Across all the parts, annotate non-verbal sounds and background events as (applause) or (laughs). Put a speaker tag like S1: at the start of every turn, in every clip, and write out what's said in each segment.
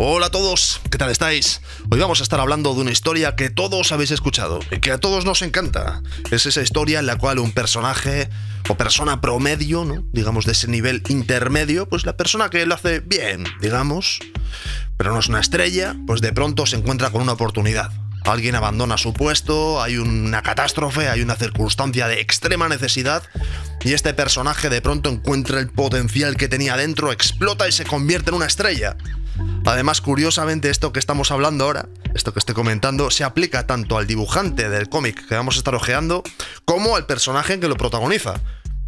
S1: Hola a todos, ¿qué tal estáis? Hoy vamos a estar hablando de una historia que todos habéis escuchado y que a todos nos encanta. Es esa historia en la cual un personaje o persona promedio, ¿no? digamos de ese nivel intermedio, pues la persona que lo hace bien, digamos, pero no es una estrella, pues de pronto se encuentra con una oportunidad. Alguien abandona su puesto, hay una catástrofe, hay una circunstancia de extrema necesidad y este personaje de pronto encuentra el potencial que tenía dentro, explota y se convierte en una estrella. Además, curiosamente, esto que estamos hablando ahora, esto que estoy comentando, se aplica tanto al dibujante del cómic que vamos a estar ojeando, como al personaje que lo protagoniza.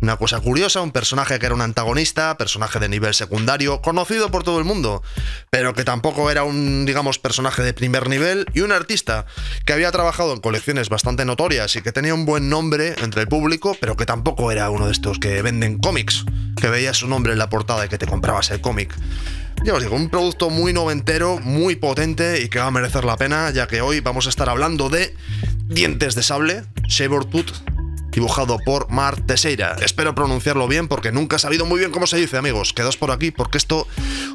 S1: Una cosa curiosa, un personaje que era un antagonista, personaje de nivel secundario, conocido por todo el mundo, pero que tampoco era un, digamos, personaje de primer nivel, y un artista que había trabajado en colecciones bastante notorias y que tenía un buen nombre entre el público, pero que tampoco era uno de estos que venden cómics, que veías su nombre en la portada y que te comprabas el cómic. Ya os digo, un producto muy noventero, muy potente y que va a merecer la pena, ya que hoy vamos a estar hablando de Dientes de Sable, Sabertooth, dibujado por Mar Teixeira. Espero pronunciarlo bien porque nunca he sabido muy bien cómo se dice, amigos. Quedaos por aquí porque esto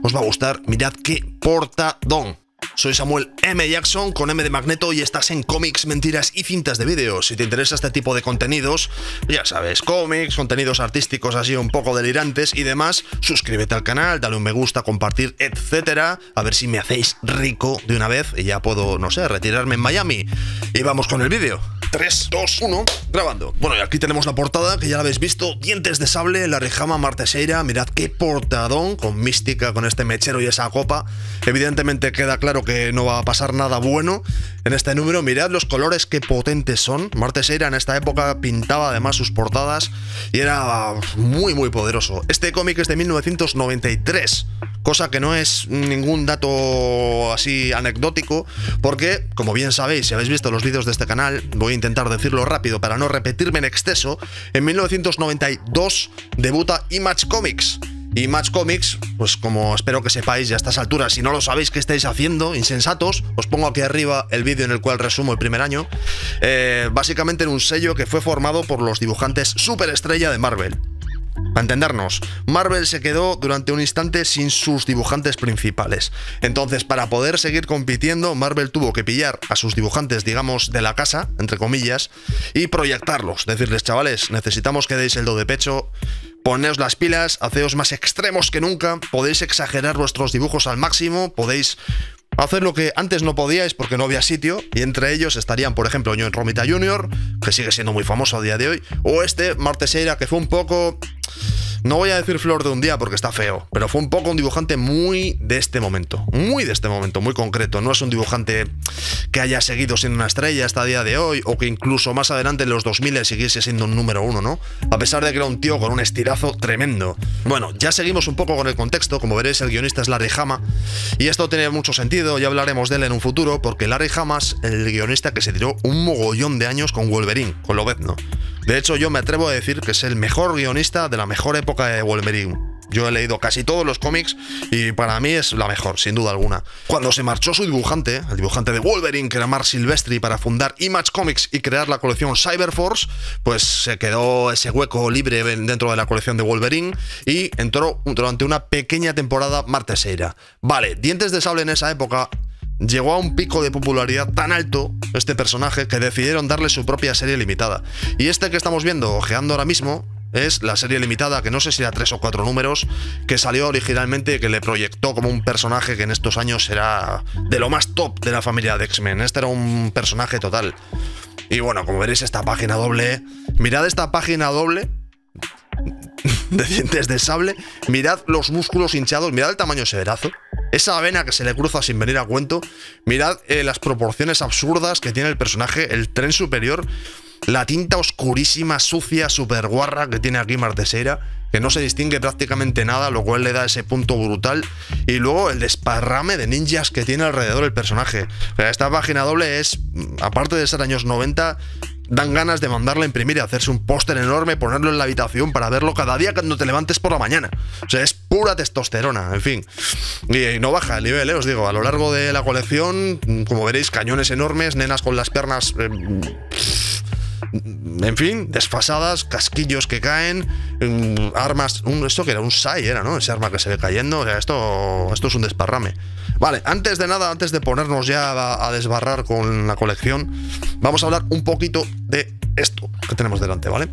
S1: os va a gustar. Mirad qué portadón. Soy Samuel M. Jackson con M de Magneto y estás en cómics, mentiras y cintas de vídeo. Si te interesa este tipo de contenidos, ya sabes, cómics, contenidos artísticos así un poco delirantes y demás, suscríbete al canal, dale un me gusta, compartir, etcétera. A ver si me hacéis rico de una vez y ya puedo, no sé, retirarme en Miami. Y vamos con el vídeo. 3, 2, 1, grabando. Bueno, y aquí tenemos la portada, que ya la habéis visto. Dientes de sable, la Rijama Marteseira. Mirad qué portadón, con mística, con este mechero y esa copa. Evidentemente queda claro que no va a pasar nada bueno en este número. Mirad los colores, qué potentes son. Marteseira en esta época pintaba además sus portadas y era muy, muy poderoso. Este cómic es de 1993 cosa que no es ningún dato así anecdótico, porque, como bien sabéis, si habéis visto los vídeos de este canal, voy a intentar decirlo rápido para no repetirme en exceso, en 1992 debuta Image Comics. Image Comics, pues como espero que sepáis ya a estas alturas, si no lo sabéis qué estáis haciendo, insensatos, os pongo aquí arriba el vídeo en el cual resumo el primer año, eh, básicamente en un sello que fue formado por los dibujantes superestrella de Marvel. Para entendernos, Marvel se quedó durante un instante sin sus dibujantes principales. Entonces, para poder seguir compitiendo, Marvel tuvo que pillar a sus dibujantes, digamos, de la casa, entre comillas, y proyectarlos. Decirles, chavales, necesitamos que deis el do de pecho, poneos las pilas, haceos más extremos que nunca, podéis exagerar vuestros dibujos al máximo, podéis hacer lo que antes no podíais porque no había sitio, y entre ellos estarían, por ejemplo, John Romita Jr., que sigue siendo muy famoso a día de hoy, o este, Marteseira, que fue un poco no voy a decir flor de un día porque está feo, pero fue un poco un dibujante muy de este momento, muy de este momento, muy concreto. No es un dibujante que haya seguido siendo una estrella hasta el día de hoy o que incluso más adelante en los 2000 siguiese siendo un número uno, ¿no? A pesar de que era un tío con un estirazo tremendo. Bueno, ya seguimos un poco con el contexto. Como veréis, el guionista es Larry Hama y esto tiene mucho sentido. Ya hablaremos de él en un futuro porque Larry Hama es el guionista que se tiró un mogollón de años con Wolverine, con Lobezno. De hecho, yo me atrevo a decir que es el mejor guionista de la mejor época de Wolverine. Yo he leído casi todos los cómics y para mí es la mejor, sin duda alguna. Cuando se marchó su dibujante, el dibujante de Wolverine, que era Mark Silvestri, para fundar Image Comics y crear la colección Cyberforce, pues se quedó ese hueco libre dentro de la colección de Wolverine y entró durante una pequeña temporada Marteseira. Vale, Dientes de Sable en esa época llegó a un pico de popularidad tan alto este personaje que decidieron darle su propia serie limitada. Y este que estamos viendo, ojeando ahora mismo, es la serie limitada, que no sé si era tres o cuatro números, que salió originalmente, que le proyectó como un personaje que en estos años era de lo más top de la familia de X-Men. Este era un personaje total. Y bueno, como veréis esta página doble, mirad esta página doble (laughs) de dientes de sable, mirad los músculos hinchados, mirad el tamaño brazo. Esa avena que se le cruza sin venir a cuento. Mirad eh, las proporciones absurdas que tiene el personaje, el tren superior, la tinta oscurísima, sucia, super guarra que tiene aquí Martesera, que no se distingue prácticamente nada, lo cual le da ese punto brutal. Y luego el desparrame de ninjas que tiene alrededor el personaje. Esta página doble es, aparte de ser años 90, dan ganas de mandarla a imprimir y hacerse un póster enorme, ponerlo en la habitación para verlo cada día cuando te levantes por la mañana. O sea, es pura testosterona, en fin. Y, no baja el nivel, ¿eh? os digo, a lo largo de la colección, como veréis, cañones enormes, nenas con las piernas... Eh, en fin, desfasadas, casquillos que caen, mm, armas, un, esto que era un SAI, era, ¿no? Ese arma que se ve cayendo, o sea, esto, esto es un desparrame. Vale, antes de nada, antes de ponernos ya a, desbarrar con la colección, vamos a hablar un poquito de esto que tenemos delante, ¿vale?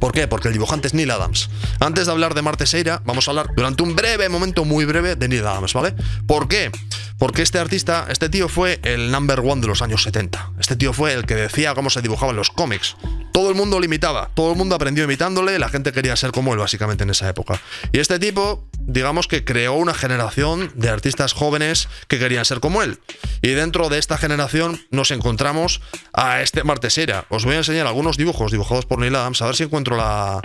S1: ¿Por qué? Porque el dibujante es Neil Adams. Antes de hablar de Marte Seira, vamos a hablar durante un breve momento muy breve de Neil Adams, ¿vale? ¿Por qué? Porque este artista, este tío fue el number one de los años 70. Este tío fue el que decía cómo se dibujaban los cómics. Todo el mundo lo imitaba, todo el mundo aprendió imitándole, la gente quería ser como él básicamente en esa época. Y este tipo, digamos que creó una generación de artistas jóvenes que querían ser como él. Y dentro de esta generación nos encontramos a este Martesera. Os voy a enseñar algunos dibujos dibujados por Neil Adams, a ver si encuentro la,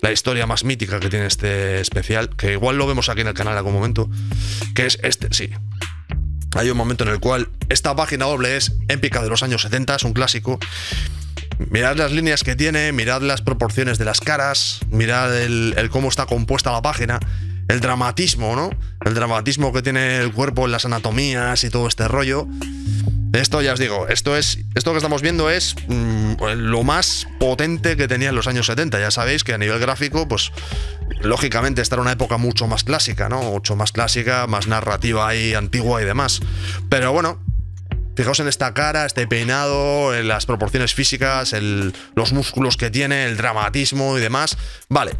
S1: la historia más mítica que tiene este especial, que igual lo vemos aquí en el canal en algún momento, que es este, sí hay un momento en el cual esta página doble es épica de los años 70, es un clásico. Mirad las líneas que tiene, mirad las proporciones de las caras, mirad el, cómo está compuesta la página, el dramatismo, ¿no? El dramatismo que tiene el cuerpo en las anatomías y todo este rollo. Esto ya os digo, esto es esto que estamos viendo es mmm, lo más potente que tenía en los años 70. Ya sabéis que a nivel gráfico, pues lógicamente esta era una época mucho más clásica, ¿no? Mucho más clásica, más narrativa ahí, antigua y demás. Pero bueno, Fijaos en esta cara, este peinado, en las proporciones físicas, los músculos que tiene, el dramatismo y demás. Vale,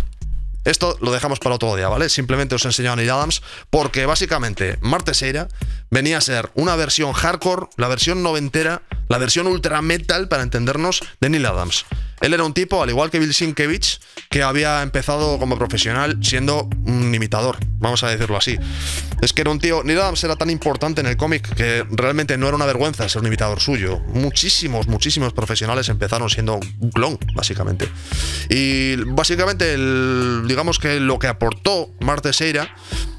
S1: esto lo dejamos para otro día, ¿vale? Simplemente os he enseñado a Neil Adams porque básicamente Marte Seira venía a ser una versión hardcore, la versión noventera, la versión ultra metal, para entendernos, de Neil Adams. Él era un tipo, al igual que Bill Sienkiewicz, que había empezado como profesional siendo un imitador, vamos a decirlo así. Es que era un tío, Neil Adams era tan importante en el cómic que realmente no era una vergüenza ser un imitador suyo. Muchísimos, muchísimos profesionales empezaron siendo un clon, básicamente. Y básicamente, digamos que lo que aportó Marte Seira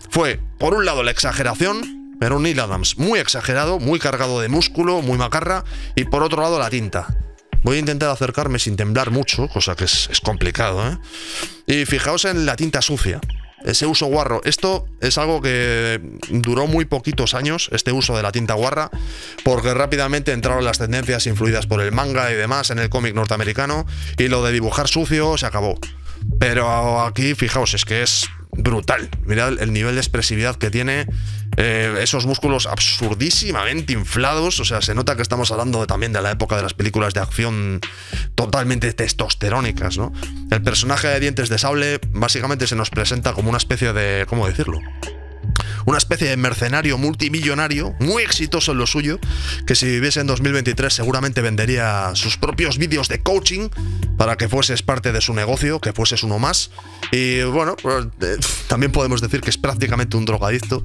S1: fue, por un lado, la exageración, era un Neil Adams muy exagerado, muy cargado de músculo, muy macarra, y por otro lado la tinta. Voy a intentar acercarme sin temblar mucho, cosa que es, complicado, ¿eh? Y fijaos en la tinta sucia ese uso guarro. Esto es algo que duró muy poquitos años, este uso de la tinta guarra, porque rápidamente entraron las tendencias influidas por el manga y demás en el cómic norteamericano, y lo de dibujar sucio se acabó. Pero aquí, fijaos, es que es brutal. Mirad el nivel de expresividad que tiene, eh, esos músculos absurdísimamente inflados. O sea, se nota que estamos hablando también de la época de las películas de acción totalmente testosterónicas, ¿no? El personaje de Dientes de Sable básicamente se nos presenta como una especie de. ¿Cómo decirlo? Una especie de mercenario multimillonario, muy exitoso en lo suyo, que si viviese en 2023 seguramente vendería sus propios vídeos de coaching para que fueses parte de su negocio, que fueses uno más. Y bueno, pues, eh, también podemos decir que es prácticamente un drogadicto.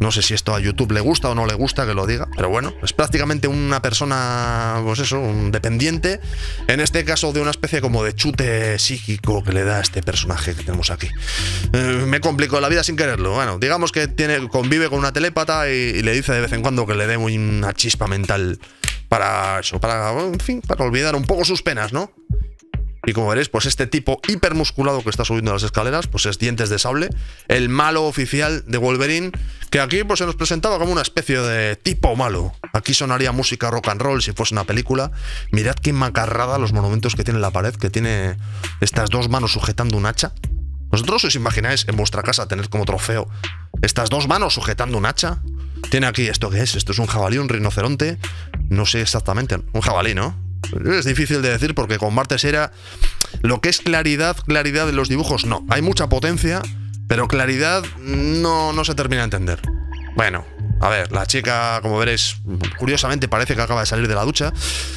S1: No sé si esto a YouTube le gusta o no le gusta que lo diga, pero bueno, es prácticamente una persona, pues eso, un dependiente, en este caso de una especie como de chute psíquico que le da a este personaje que tenemos aquí. Eh, me complicó la vida sin quererlo. Bueno, digamos que tiene, convive con una telépata y, y le dice de vez en cuando que le dé una chispa mental para eso, para, en fin, para olvidar un poco sus penas, ¿no? Y como veréis, pues este tipo hipermusculado que está subiendo las escaleras, pues es Dientes de Sable, el malo oficial de Wolverine, que aquí pues se nos presentaba como una especie de tipo malo. Aquí sonaría música rock and roll si fuese una película. Mirad qué macarrada los monumentos que tiene en la pared, que tiene estas dos manos sujetando un hacha. ¿Vosotros os imagináis en vuestra casa tener como trofeo estas dos manos sujetando un hacha? Tiene aquí, ¿esto qué es? ¿Esto es un jabalí, un rinoceronte? No sé exactamente. Un jabalí, ¿no? Es difícil de decir porque con Martes era lo que es claridad, claridad de los dibujos, no. Hay mucha potencia, pero claridad no, no se termina de entender. Bueno, a ver, la chica, como veréis, curiosamente parece que acaba de salir de la ducha.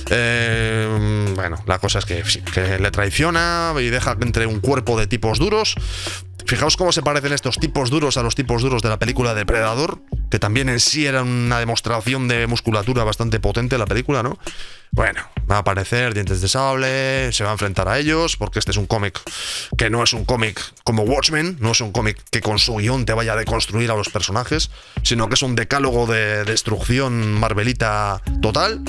S1: Eh, bueno, la cosa es que, que le traiciona y deja entre un cuerpo de tipos duros. Fijaos cómo se parecen estos tipos duros a los tipos duros de la película Depredador, que también en sí era una demostración de musculatura bastante potente la película, ¿no? Bueno, va a aparecer dientes de sable, se va a enfrentar a ellos, porque este es un cómic que no es un cómic como Watchmen, no es un cómic que con su guion te vaya a deconstruir a los personajes, sino que es un decálogo de destrucción marvelita total.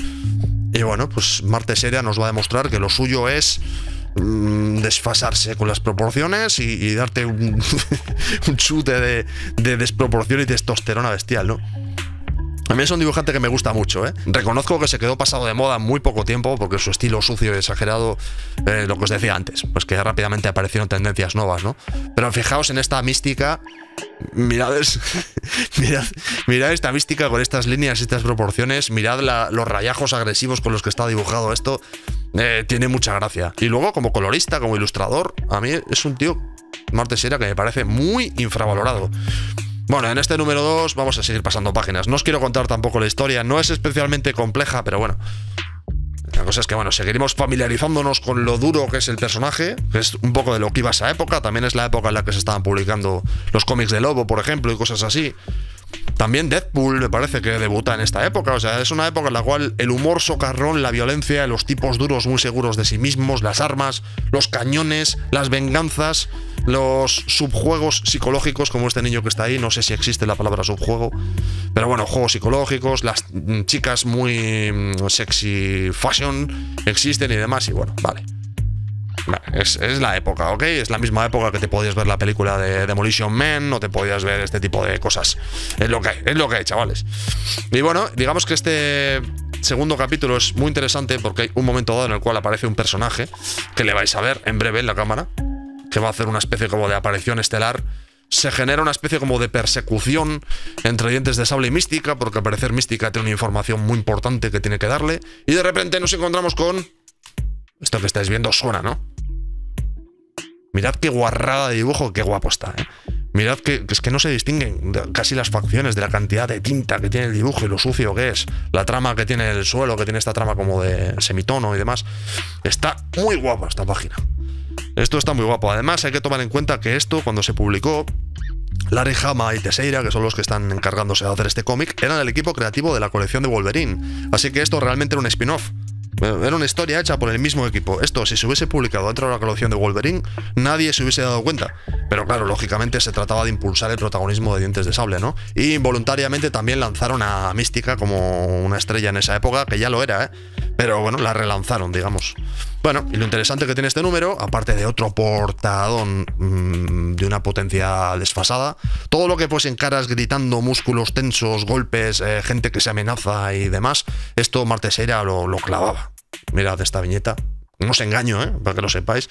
S1: Y bueno, pues Marte Seria nos va a demostrar que lo suyo es Mm, desfasarse con las proporciones y, darte un, (laughs) chute de, desproporción y testosterona bestial, ¿no? A mí es un dibujante que me gusta mucho, ¿eh? Reconozco que se quedó pasado de moda muy poco tiempo porque su estilo sucio y exagerado, eh, lo que os decía antes, pues que rápidamente aparecieron tendencias nuevas, ¿no? Pero fijaos en esta mística, mirad, (laughs) mirad, mirad, esta mística con estas líneas estas proporciones, mirad los rayajos agresivos con los que está dibujado esto, eh, tiene mucha gracia. Y luego como colorista, como ilustrador, a mí es un tío, Martesera, que me parece muy infravalorado. Bueno, en este número 2 vamos a seguir pasando páginas. No os quiero contar tampoco la historia, no es especialmente compleja, pero bueno. La cosa es que, bueno, seguiremos familiarizándonos con lo duro que es el personaje, que es un poco de lo que iba esa época. También es la época en la que se estaban publicando los cómics de Lobo, por ejemplo, y cosas así. También Deadpool me parece que debuta en esta época, o sea, es una época en la cual el humor socarrón, la violencia, los tipos duros muy seguros de sí mismos, las armas, los cañones, las venganzas, los subjuegos psicológicos, como este niño que está ahí, no sé si existe la palabra subjuego, pero bueno, juegos psicológicos, las chicas muy mm, sexy fashion existen y demás, y bueno, vale. Es, la época, ¿ok? Es la misma época que te podías ver la película de Demolition Man o te podías ver este tipo de cosas. Es lo que es lo que hay, chavales. Y bueno, digamos que este segundo capítulo es muy interesante porque hay un momento dado en el cual aparece un personaje que le vais a ver en breve en la cámara, que va a hacer una especie como de aparición estelar se genera una especie como de persecución entre dientes de sable y mística, porque al parecer mística tiene una información muy importante que tiene que darle, y de repente nos encontramos con... Esto que estáis viendo suena, ¿no? Mirad qué guarrada de dibujo, qué guapo está. ¿eh? Mirad que, es que no se distinguen casi las facciones de la cantidad de tinta que tiene el dibujo y lo sucio que es. La trama que tiene el suelo, que tiene esta trama como de semitono y demás. Está muy guapa esta página. Esto está muy guapo. Además, hay que tomar en cuenta que esto, cuando se publicó, Larry Hama y Teseira, que son los que están encargándose de hacer este cómic, eran el equipo creativo de la colección de Wolverine. Así que esto realmente era un spin-off. Era una historia hecha por el mismo equipo. Esto, si se hubiese publicado dentro de la colección de Wolverine, nadie se hubiese dado cuenta. Pero claro, lógicamente se trataba de impulsar el protagonismo de Dientes de Sable, ¿no? Y involuntariamente también lanzaron a Mística como una estrella en esa época, que ya lo era, ¿eh? Pero bueno, la relanzaron, digamos. Bueno, y lo interesante que tiene este número, aparte de otro portadón mm, de una potencia desfasada, todo lo que pues en caras gritando, músculos tensos, golpes, eh, gente que se amenaza y demás, esto Martesera lo, lo clavaba. Mirad esta viñeta. No os engaño, ¿eh? para que lo sepáis.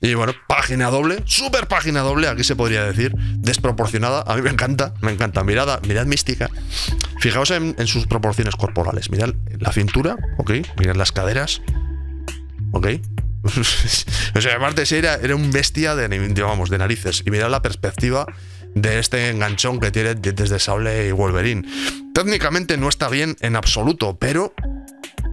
S1: Y bueno, página doble, super página doble, aquí se podría decir, desproporcionada. A mí me encanta, me encanta. Mirad, mirad mística. Fijaos en, sus proporciones corporales. Mirad la cintura, ok. Mirad las caderas, ¿Ok? (laughs) o sea, aparte era, era un bestia de, de narices. Y mirad la perspectiva de este enganchón que tiene desde Sable y Wolverine. Técnicamente no está bien en absoluto, pero.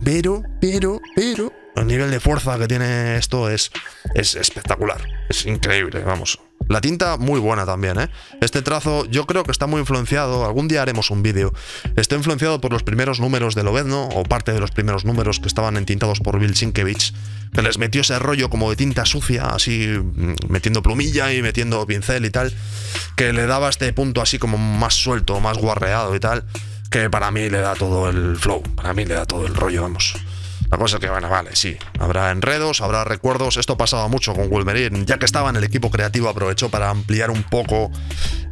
S1: Pero, pero, pero. El nivel de fuerza que tiene esto es, es espectacular. Es increíble, vamos. La tinta muy buena también, ¿eh? Este trazo yo creo que está muy influenciado, algún día haremos un vídeo, está influenciado por los primeros números de Lobezno, o parte de los primeros números que estaban entintados por Bill Sienkiewicz, que les metió ese rollo como de tinta sucia, así mm, metiendo plumilla y metiendo pincel y tal, que le daba este punto así como más suelto, más guarreado y tal, que para mí le da todo el flow, para mí le da todo el rollo, vamos. La cosa es que, bueno, vale, sí, habrá enredos, habrá recuerdos. Esto pasaba mucho con Wolverine, ya que estaba en el equipo creativo, aprovechó para ampliar un poco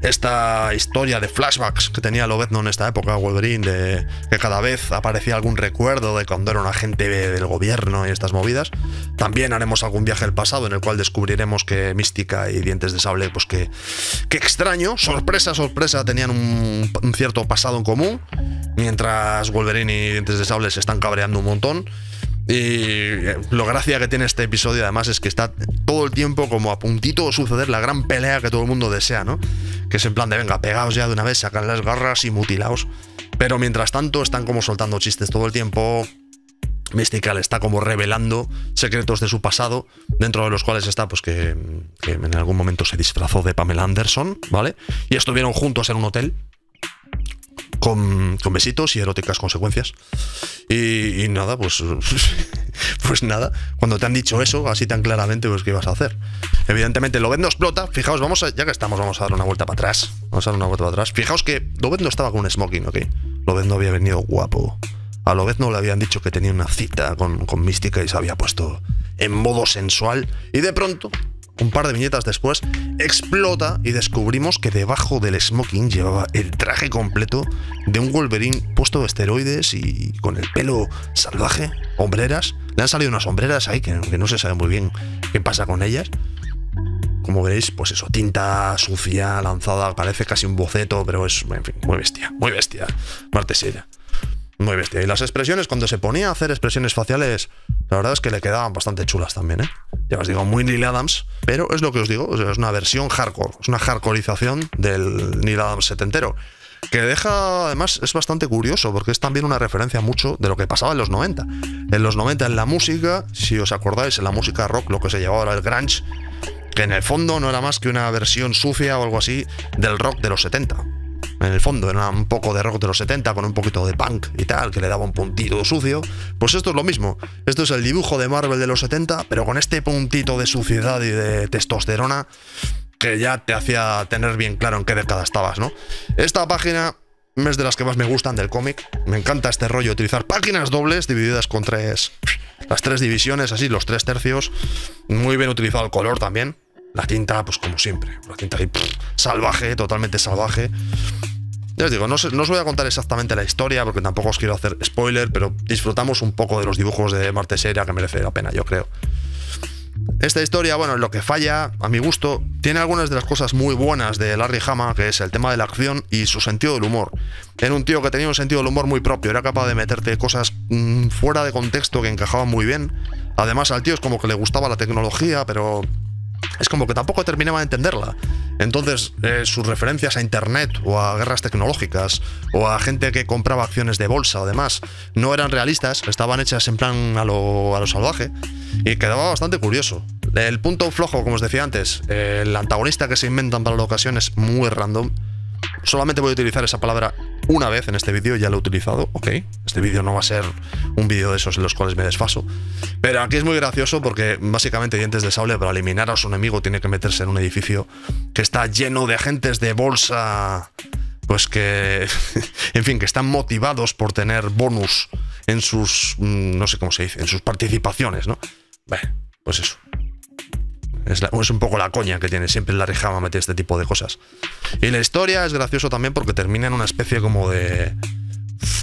S1: esta historia de flashbacks que tenía Lobezno en esta época, Wolverine, de que cada vez aparecía algún recuerdo de cuando era un agente del gobierno y estas movidas. También haremos algún viaje al pasado en el cual descubriremos que Mística y Dientes de Sable, pues que, que extraño, sorpresa, sorpresa, tenían un, un cierto pasado en común, mientras Wolverine y Dientes de Sable se están cabreando un montón. Y lo gracia que tiene este episodio además es que está todo el tiempo como a puntito de suceder la gran pelea que todo el mundo desea, ¿no? Que es en plan de venga, pegaos ya de una vez, sacan las garras y mutilaos. Pero mientras tanto están como soltando chistes todo el tiempo. Mystical está como revelando secretos de su pasado, dentro de los cuales está pues que, que en algún momento se disfrazó de Pamela Anderson, ¿vale? Y estuvieron juntos en un hotel con, besitos y eróticas consecuencias. Y, nada, pues, (laughs) pues nada, cuando te han dicho eso, así tan claramente, pues ¿qué ibas a hacer? Evidentemente, Lobet no explota. Fijaos, vamos a, ya que estamos, vamos a dar una vuelta para atrás. Vamos a dar una vuelta para atrás. Fijaos que Lobet no estaba con un smoking, ¿ok? Lobet no había venido guapo. A Lobet no le habían dicho que tenía una cita con, con Mística y se había puesto en modo sensual. Y de pronto, un par de viñetas después, explota y descubrimos que debajo del smoking llevaba el traje completo de un Wolverine puesto de esteroides y con el pelo salvaje, hombreras. Le han salido unas sombreras ahí que, no se sabe muy bien qué pasa con ellas. Como veréis, pues eso, tinta sucia, lanzada, parece casi un boceto, pero es, en fin, muy bestia, muy bestia. Martesella. Muy bestia. Y las expresiones, cuando se ponía a hacer expresiones faciales, la verdad es que le quedaban bastante chulas también, ¿eh? Ya os digo, muy Neil Adams, pero es lo que os digo, es una versión hardcore, es una hardcoreización del Neil Adams setentero. Que deja, además, es bastante curioso porque es también una referencia mucho de lo que pasaba en los 90. En los 90, en la música, si os acordáis, en la música rock, lo que se llamaba el grunge, que en el fondo no era más que una versión sucia o algo así del rock de los 70 en el fondo era un poco de rock de los 70 con un poquito de punk y tal, que le daba un puntito sucio. Pues esto es lo mismo. Esto es el dibujo de Marvel de los 70, pero con este puntito de suciedad y de testosterona que ya te hacía tener bien claro en qué década estabas, ¿no? Esta página es de las que más me gustan del cómic. Me encanta este rollo, utilizar páginas dobles divididas con tres... Las tres divisiones, así, los tres tercios. Muy bien utilizado el color también. La tinta, pues como siempre, la tinta ahí, salvaje, totalmente salvaje. Ya os digo, no, os voy a contar exactamente la historia porque tampoco os quiero hacer spoiler, pero disfrutamos un poco de los dibujos de Marte Seria que merece la pena, yo creo. Esta historia, bueno, lo que falla, a mi gusto, tiene algunas de las cosas muy buenas de Larry Hama, que es el tema de la acción y su sentido del humor. Era un tío que tenía un sentido del humor muy propio, era capaz de meterte cosas mm, fuera de contexto que encajaban muy bien. Además, al tío es como que le gustaba la tecnología, pero es como que tampoco terminaba de entenderla. Entonces, eh, sus referencias a Internet o a guerras tecnológicas o a gente que compraba acciones de bolsa o demás no eran realistas, estaban hechas en plan a lo, a lo salvaje y quedaba bastante curioso. El punto flojo, como os decía antes, el antagonista que se inventan para la ocasión es muy random solamente voy a utilizar esa palabra una vez en este vídeo, ya lo he utilizado, ok. Este vídeo no va a ser un vídeo de esos en los cuales me desfaso. Pero aquí es muy gracioso porque básicamente Dientes de Sable para eliminar a su enemigo tiene que meterse en un edificio que está lleno de agentes de bolsa, pues que, (laughs) en fin, que están motivados por tener bonus en sus, mm, no sé cómo se dice, en sus participaciones, ¿no? Bueno, pues eso. Es, un poco la coña que tiene siempre la Rijama meter este tipo de cosas. Y la historia es gracioso también porque termina en una especie como de.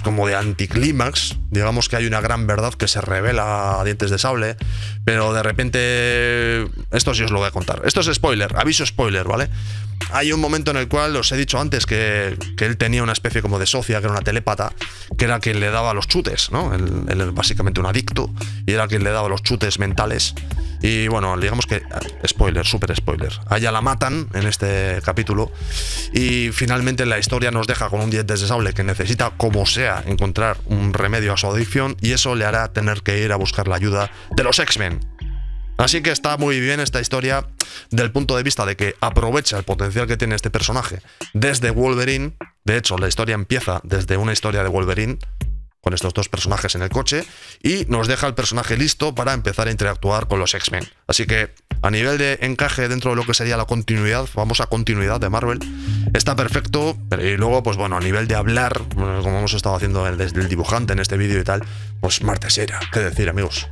S1: Como de anticlímax. Digamos que hay una gran verdad que se revela a dientes de sable, pero de repente. Esto sí os lo voy a contar. Esto es spoiler, aviso spoiler, ¿vale? Hay un momento en el cual os he dicho antes que, él tenía una especie como de socia, que era una telépata, que era quien le daba los chutes, ¿no? Él, él es básicamente un adicto y era quien le daba los chutes mentales y bueno, digamos que, spoiler, super spoiler, a ella la matan en este capítulo y finalmente la historia nos deja con un dientes de sable que necesita, como sea, encontrar un remedio a su adicción y eso le hará tener que ir a buscar la ayuda de los X-Men. Así que está muy bien esta historia del punto de vista de que aprovecha el potencial que tiene este personaje desde Wolverine. De hecho, la historia empieza desde una historia de Wolverine, con estos dos personajes en el coche y nos deja el personaje listo para empezar a interactuar con los X-Men. Así que a nivel de encaje dentro de lo que sería la continuidad, famosa continuidad de Marvel, está perfecto. Y luego, pues bueno, a nivel de hablar, como hemos estado haciendo desde el dibujante en este vídeo y tal, pues martesera. ¿Qué decir, amigos?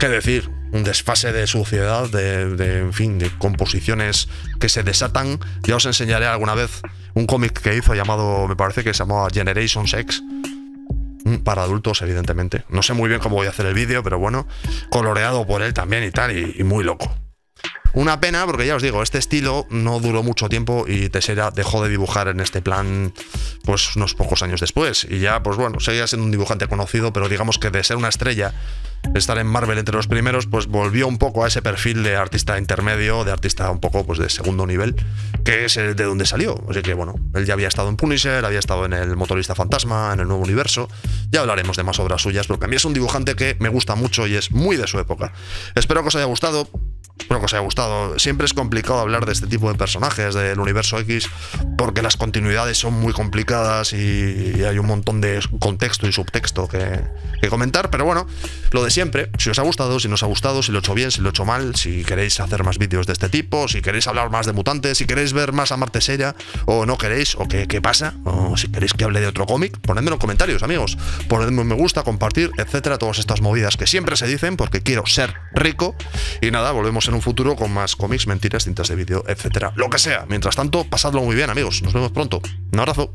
S1: ¿Qué decir? Un desfase de suciedad, de, en fin, de composiciones que se desatan. Ya os enseñaré alguna vez un cómic que hizo llamado, me parece que se llamaba Generation X Mm, para adultos, evidentemente. No sé muy bien cómo voy a hacer el vídeo, pero bueno, coloreado por él también y tal, y, muy loco. Una pena, porque ya os digo, este estilo no duró mucho tiempo y Tessera dejó de dibujar en este plan, pues unos pocos años después. Y ya, pues bueno, seguía siendo un dibujante conocido, pero digamos que de ser una estrella, estar en Marvel entre los primeros, pues volvió un poco a ese perfil de artista intermedio, de artista un poco pues de segundo nivel, que es el de donde salió. Así que bueno, él ya había estado en Punisher, había estado en el Motorista Fantasma, en el Nuevo Universo. Ya hablaremos de más obras suyas, porque a mí es un dibujante que me gusta mucho y es muy de su época. Espero que os haya gustado. Espero que os haya gustado. Siempre es complicado hablar de este tipo de personajes del universo X porque las continuidades son muy complicadas y hay un montón de contexto y subtexto que, que comentar. Pero bueno, lo de siempre. Si os ha gustado, si no os ha gustado, si lo he hecho bien, si lo he hecho mal, si queréis hacer más vídeos de este tipo, si queréis hablar más de mutantes, si queréis ver más a Marte Seria o no queréis, o qué, qué pasa, o si queréis que hable de otro cómic, ponedme en comentarios, amigos. Ponedme un me gusta, compartir, etcétera, todas estas movidas que siempre se dicen porque quiero ser rico. Y nada, volvemos en un futuro con más cómics, mentiras, cintas de vídeo, etcétera. Lo que sea. Mientras tanto, pasadlo muy bien, amigos. Nos vemos pronto. Un abrazo.